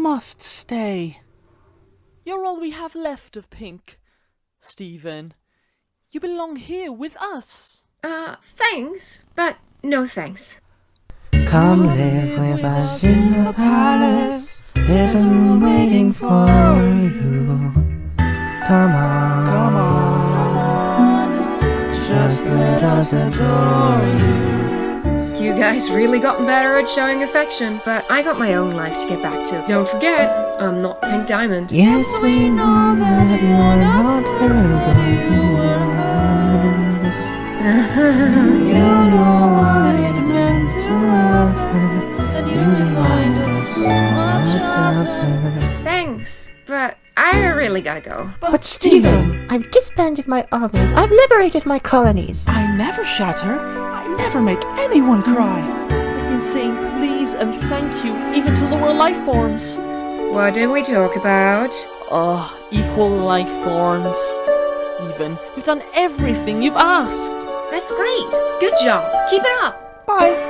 must stay. You're all we have left of Pink. Steven, you belong here with us. Uh, thanks, but no thanks. Come live with us in the palace. There's a room waiting for you. Come on, Come on, just let us adore you. You guys really gotten better at showing affection, but I got my own life to get back to. Don't forget, I'm not Pink Diamond. Yes, we know that you're not her, but you are. You know what it means to love her. You remind us so much of her. Thanks, but I really gotta go. But Steven, I've disbanded my armies. I've liberated my colonies. I never shatter. I never make anyone cry. I've been saying please and thank you even to lower life forms. What did we talk about? Oh, equal life forms. Steven, you've done everything you've asked. That's great. Good job. Keep it up. Bye.